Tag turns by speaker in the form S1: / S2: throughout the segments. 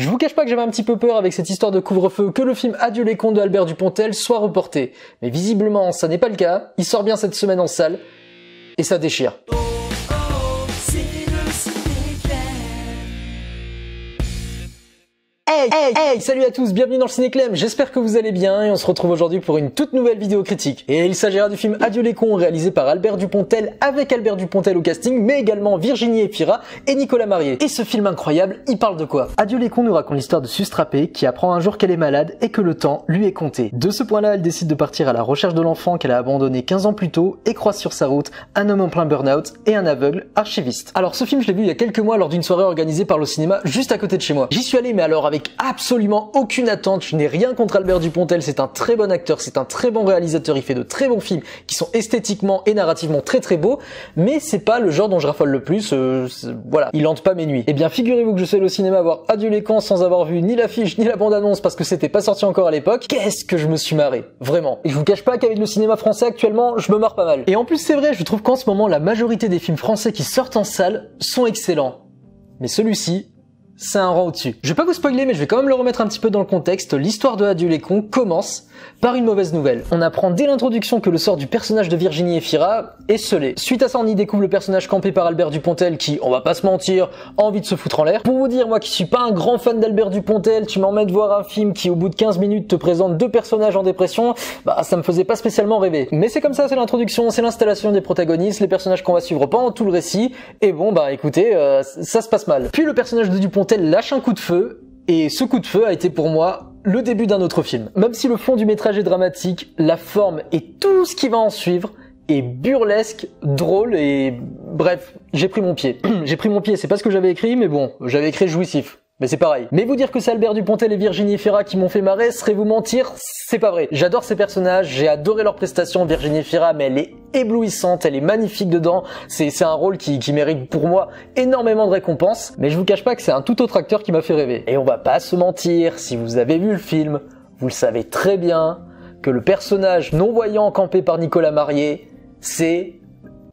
S1: Je vous cache pas que j'avais un petit peu peur avec cette histoire de couvre-feu que le film Adieu les cons de Albert Dupontel soit reporté. Mais visiblement, ça n'est pas le cas. Il sort bien cette semaine en salle. Et ça déchire. Hey, hey, hey, salut à tous, bienvenue dans le Cinéclem, j'espère que vous allez bien et on se retrouve aujourd'hui pour une toute nouvelle vidéo critique. Et il s'agira du film Adieu les cons réalisé par Albert Dupontel avec Albert Dupontel au casting, mais également Virginie Efira et Nicolas Marié. Et ce film incroyable, il parle de quoi? Adieu les cons nous raconte l'histoire de Sustrapé qui apprend un jour qu'elle est malade et que le temps lui est compté. De ce point-là, elle décide de partir à la recherche de l'enfant qu'elle a abandonné 15 ans plus tôt et croise sur sa route un homme en plein burn-out et un aveugle archiviste. Alors ce film, je l'ai vu il y a quelques mois lors d'une soirée organisée par le cinéma juste à côté de chez moi. J'y suis allé mais alors avec absolument aucune attente. Je n'ai rien contre Albert Dupontel. C'est un très bon acteur, c'est un très bon réalisateur. Il fait de très bons films qui sont esthétiquement et narrativement très très beaux. Mais c'est pas le genre dont je raffole le plus. Euh, voilà, il hante pas mes nuits. Eh bien, figurez-vous que je suis allé au cinéma voir Adieu les camps sans avoir vu ni l'affiche ni la bande-annonce parce que c'était pas sorti encore à l'époque. Qu'est-ce que je me suis marré, vraiment. Et je vous cache pas qu'avec le cinéma français actuellement, je me marre pas mal. Et en plus, c'est vrai, je trouve qu'en ce moment, la majorité des films français qui sortent en salle sont excellents. Mais celui-ci, c'est un rang au-dessus. Je vais pas vous spoiler, mais je vais quand même le remettre un petit peu dans le contexte. L'histoire de Adieu les commence par une mauvaise nouvelle. On apprend dès l'introduction que le sort du personnage de Virginie Efira est scellé. Suite à ça, on y découvre le personnage campé par Albert Dupontel qui, on va pas se mentir, a envie de se foutre en l'air. Pour vous dire, moi qui suis pas un grand fan d'Albert Dupontel, tu m'emmènes voir un film qui, au bout de 15 minutes, te présente deux personnages en dépression, bah ça me faisait pas spécialement rêver. Mais c'est comme ça, c'est l'introduction, c'est l'installation des protagonistes, les personnages qu'on va suivre pendant tout le récit, et bon bah écoutez, euh, ça se passe mal. Puis le personnage de Dupontel lâche un coup de feu, et ce coup de feu a été pour moi le début d'un autre film. Même si le fond du métrage est dramatique, la forme et tout ce qui va en suivre est burlesque, drôle et bref, j'ai pris mon pied. j'ai pris mon pied, c'est pas ce que j'avais écrit, mais bon, j'avais écrit jouissif. Mais c'est pareil. Mais vous dire que c'est Albert Dupontel et Virginie Fira qui m'ont fait marrer serait vous mentir, c'est pas vrai. J'adore ces personnages, j'ai adoré leurs prestations. Virginie Fira, mais elle est éblouissante, elle est magnifique dedans. C'est un rôle qui, qui mérite pour moi énormément de récompenses. Mais je vous cache pas que c'est un tout autre acteur qui m'a fait rêver. Et on va pas se mentir, si vous avez vu le film, vous le savez très bien que le personnage non-voyant campé par Nicolas Marié, c'est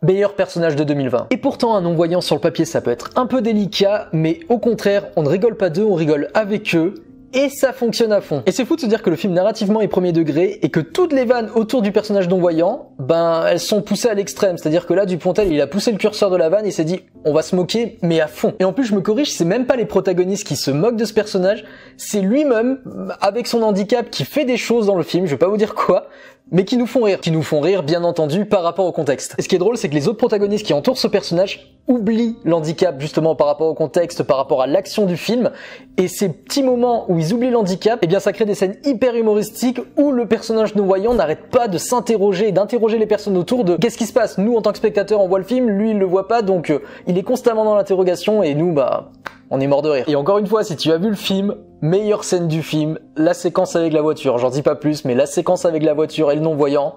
S1: meilleur personnage de 2020. Et pourtant, un non-voyant sur le papier, ça peut être un peu délicat, mais au contraire, on ne rigole pas d'eux, on rigole avec eux, et ça fonctionne à fond. Et c'est fou de se dire que le film narrativement est premier degré et que toutes les vannes autour du personnage non-voyant, ben elles sont poussées à l'extrême. C'est-à-dire que là, Dupontel, il a poussé le curseur de la vanne et s'est dit on va se moquer, mais à fond. Et en plus, je me corrige, c'est même pas les protagonistes qui se moquent de ce personnage, c'est lui-même, avec son handicap, qui fait des choses dans le film, je vais pas vous dire quoi, mais qui nous font rire. Qui nous font rire, bien entendu, par rapport au contexte. Et ce qui est drôle, c'est que les autres protagonistes qui entourent ce personnage oublient l'handicap, justement, par rapport au contexte, par rapport à l'action du film. Et ces petits moments où ils oublient l'handicap, eh bien, ça crée des scènes hyper humoristiques où le personnage non-voyant n'arrête pas de s'interroger, d'interroger les personnes autour de qu'est-ce qui se passe? Nous, en tant que spectateurs, on voit le film, lui, il le voit pas, donc euh, il est constamment dans l'interrogation et nous, bah, on est mort de rire. Et encore une fois, si tu as vu le film, meilleure scène du film, la séquence avec la voiture. J'en dis pas plus, mais la séquence avec la voiture et le non-voyant,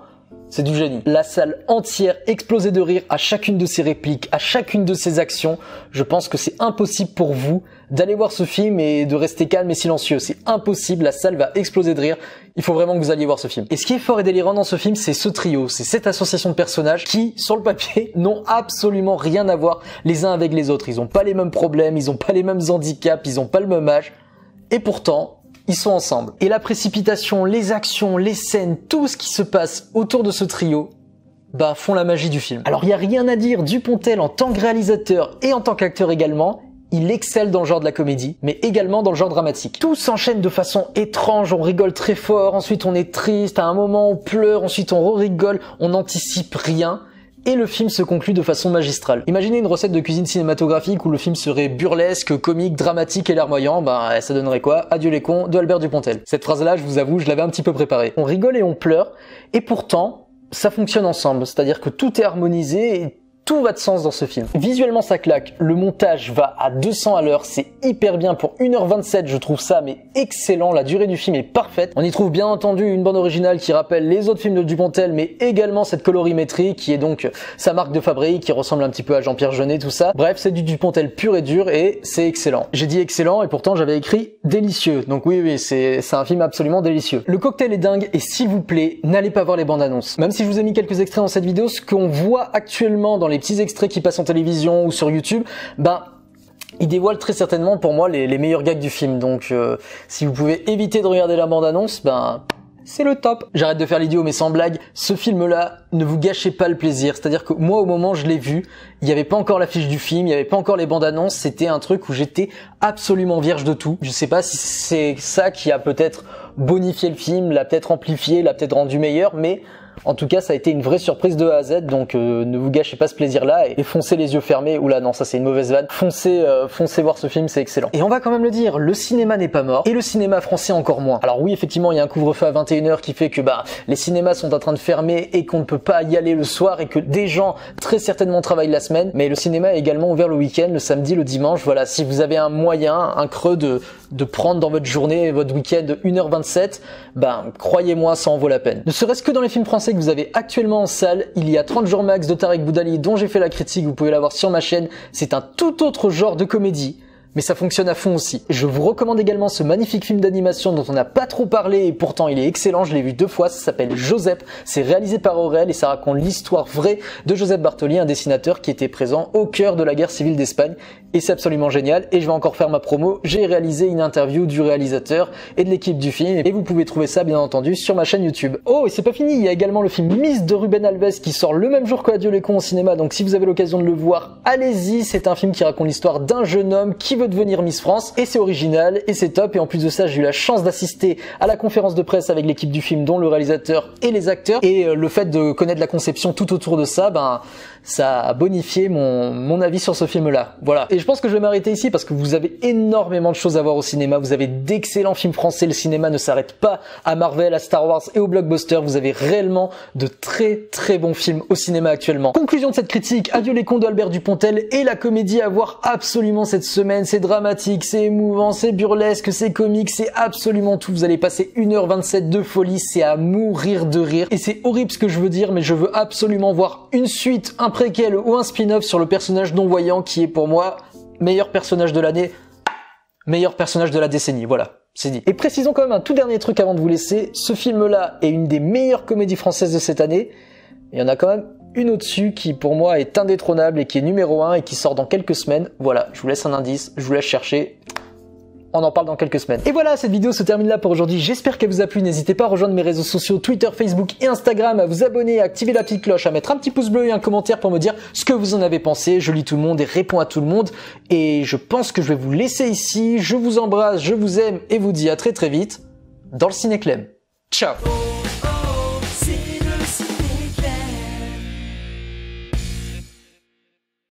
S1: c'est du génie. La salle entière explosait de rire à chacune de ses répliques, à chacune de ses actions. Je pense que c'est impossible pour vous d'aller voir ce film et de rester calme et silencieux. C'est impossible, la salle va exploser de rire. Il faut vraiment que vous alliez voir ce film. Et ce qui est fort et délirant dans ce film, c'est ce trio, c'est cette association de personnages qui, sur le papier, n'ont absolument rien à voir les uns avec les autres. Ils ont pas les mêmes problèmes, ils ont pas les mêmes handicaps, ils ont pas le même âge. Et pourtant, ils sont ensemble. Et la précipitation, les actions, les scènes, tout ce qui se passe autour de ce trio, bah, font la magie du film. Alors, il y a rien à dire, Dupontel en tant que réalisateur et en tant qu'acteur également, il excelle dans le genre de la comédie, mais également dans le genre dramatique. Tout s'enchaîne de façon étrange, on rigole très fort, ensuite on est triste, à un moment on pleure, ensuite on rigole, on n'anticipe rien et le film se conclut de façon magistrale. Imaginez une recette de cuisine cinématographique où le film serait burlesque, comique, dramatique et larmoyant, bah ça donnerait quoi? Adieu les cons de Albert Dupontel. Cette phrase-là, je vous avoue, je l'avais un petit peu préparée. On rigole et on pleure, et pourtant, ça fonctionne ensemble, c'est-à-dire que tout est harmonisé et tout va de sens dans ce film. Visuellement ça claque, le montage va à 200 à l'heure, c'est hyper bien pour 1h27 je trouve ça mais excellent, la durée du film est parfaite. On y trouve bien entendu une bande originale qui rappelle les autres films de Dupontel mais également cette colorimétrie qui est donc sa marque de fabrique qui ressemble un petit peu à Jean-Pierre Jeunet tout ça. Bref c'est du Dupontel pur et dur et c'est excellent. J'ai dit excellent et pourtant j'avais écrit délicieux donc oui oui c'est un film absolument délicieux. Le cocktail est dingue et s'il vous plaît n'allez pas voir les bandes annonces. Même si je vous ai mis quelques extraits dans cette vidéo, ce qu'on voit actuellement dans les petits extraits qui passent en télévision ou sur YouTube, ben il dévoile très certainement pour moi les, meilleurs gags du film. Donc euh, si vous pouvez éviter de regarder la bande-annonce, ben c'est le top. J'arrête de faire l'idiot mais sans blague, ce film-là, ne vous gâchez pas le plaisir. C'est-à-dire que moi au moment où je l'ai vu, il n'y avait pas encore l'affiche du film, il n'y avait pas encore les bandes annonces, c'était un truc où j'étais absolument vierge de tout. Je sais pas si c'est ça qui a peut-être bonifié le film, l'a peut-être amplifié, l'a peut-être rendu meilleur, mais en tout cas, ça a été une vraie surprise de A à Z, donc euh, ne vous gâchez pas ce plaisir-là et, foncez les yeux fermés. Oula, non, ça c'est une mauvaise vanne. Foncez, euh, foncez voir ce film, c'est excellent. Et on va quand même le dire, le cinéma n'est pas mort et le cinéma français encore moins. Alors oui, effectivement, il y a un couvre-feu à 21h qui fait que bah les cinémas sont en train de fermer et qu'on ne peut pas y aller le soir et que des gens très certainement travaillent la semaine. Mais le cinéma est également ouvert le week-end, le samedi, le dimanche. Voilà, si vous avez un moyen, un creux de de prendre dans votre journée, votre week-end 1h27, ben croyez-moi, ça en vaut la peine. Ne serait-ce que dans les films français que vous avez actuellement en salle. Il y a 30 jours max de Tarek Boudali dont j'ai fait la critique, vous pouvez la voir sur ma chaîne. C'est un tout autre genre de comédie mais ça fonctionne à fond aussi. Je vous recommande également ce magnifique film d'animation dont on n'a pas trop parlé et pourtant il est excellent, je l'ai vu deux fois, ça s'appelle Joseph, c'est réalisé par Aurel et ça raconte l'histoire vraie de Joseph Bartoli, un dessinateur qui était présent au cœur de la guerre civile d'Espagne. Et c'est absolument génial. Et je vais encore faire ma promo, j'ai réalisé une interview du réalisateur et de l'équipe du film. Et vous pouvez trouver ça bien entendu sur ma chaîne YouTube. Oh et c'est pas fini, il y a également le film Miss de Ruben Alves qui sort le même jour que Adieu les cons au cinéma. Donc si vous avez l'occasion de le voir, allez-y, c'est un film qui raconte l'histoire d'un jeune homme qui devenir Miss France et c'est original et c'est top et en plus de ça j'ai eu la chance d'assister à la conférence de presse avec l'équipe du film dont le réalisateur et les acteurs et euh, le fait de connaître la conception tout autour de ça ben ça a bonifié mon, mon avis sur ce film là voilà. Et je pense que je vais m'arrêter ici parce que vous avez énormément de choses à voir au cinéma. Vous avez d'excellents films français. Le cinéma ne s'arrête pas à Marvel à Star Wars et au blockbuster. Vous avez réellement de très très bons films au cinéma actuellement. Conclusion de cette critique. Adieu les cons d'Albert Dupontel et la comédie à voir absolument cette semaine. C'est dramatique c'est émouvant, c'est burlesque, c'est comique, c'est absolument tout. Vous allez passer 1h27 de folie, c'est à mourir de rire. Et c'est horrible ce que je veux dire, mais je veux absolument voir une suite, un préquel ou un spin-off sur le personnage non-voyant qui est pour moi meilleur personnage de l'année, meilleur personnage de la décennie, voilà. C'est dit. Et précisons quand même un tout dernier truc avant de vous laisser. Ce film-là est une des meilleures comédies françaises de cette année. Il y en a quand même une au-dessus qui pour moi est indétrônable et qui est numéro 1 et qui sort dans quelques semaines. Voilà, je vous laisse un indice, je vous laisse chercher. On en parle dans quelques semaines. Et voilà, cette vidéo se termine là pour aujourd'hui. J'espère qu'elle vous a plu. N'hésitez pas à rejoindre mes réseaux sociaux Twitter, Facebook et Instagram, à vous abonner, à activer la petite cloche, à mettre un petit pouce bleu et un commentaire pour me dire ce que vous en avez pensé. Je lis tout le monde et réponds à tout le monde. Et je pense que je vais vous laisser ici. Je vous embrasse, je vous aime et vous dis à très très vite dans le Cinéclem. Ciao